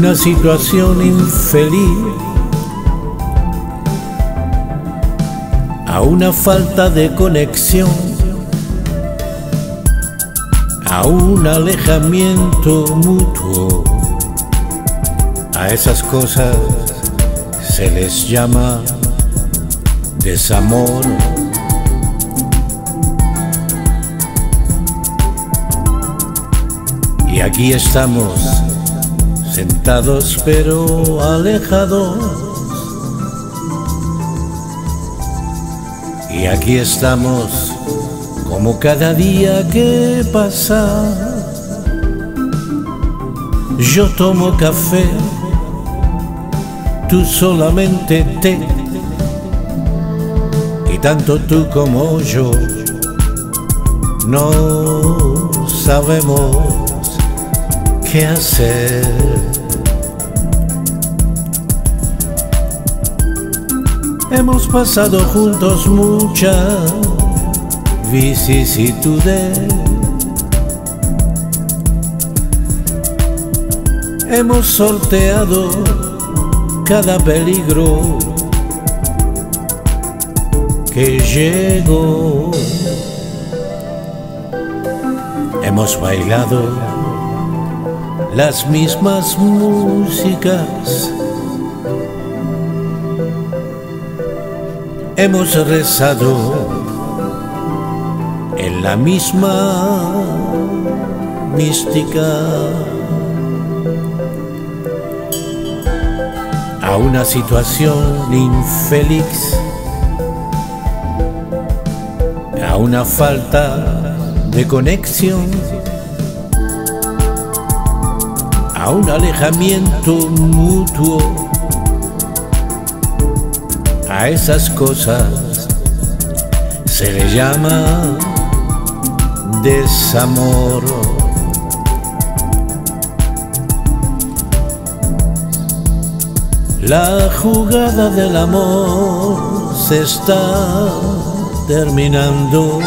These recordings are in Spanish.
una situación infeliz, a una falta de conexión, a un alejamiento mutuo. A esas cosas se les llama desamor. Y aquí estamos, sentados pero alejados. Y aquí estamos, como cada día que pasa. Yo tomo café, tú solamente té. Y tanto tú como yo no sabemos qué hacer. Hemos pasado juntos muchas vicisitudes. Hemos sorteado cada peligro que llegó. Hemos bailado las mismas músicas. Hemos rezado en la misma mística. A una situación infeliz, a una falta de conexión a un alejamiento mutuo, a esas cosas se le llama desamor. La jugada del amor se está terminando.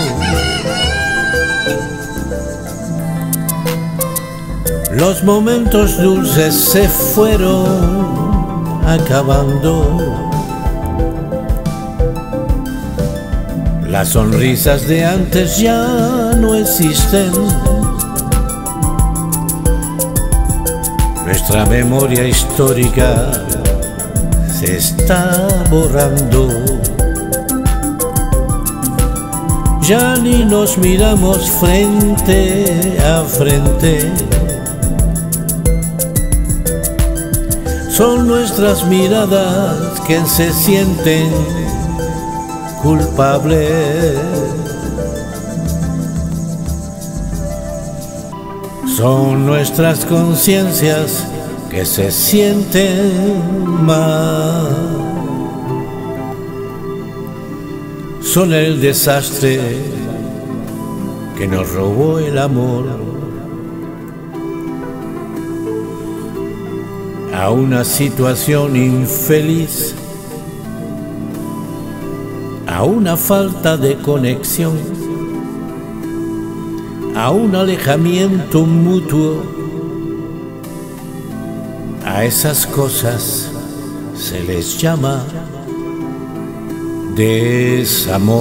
Los momentos dulces se fueron acabando. Las sonrisas de antes ya no existen. Nuestra memoria histórica se está borrando. Ya ni nos miramos frente a frente. Son nuestras miradas que se sienten culpables. Son nuestras conciencias que se sienten mal. Son el desastre que nos robó el amor. a una situación infeliz, a una falta de conexión, a un alejamiento mutuo. A esas cosas se les llama desamor.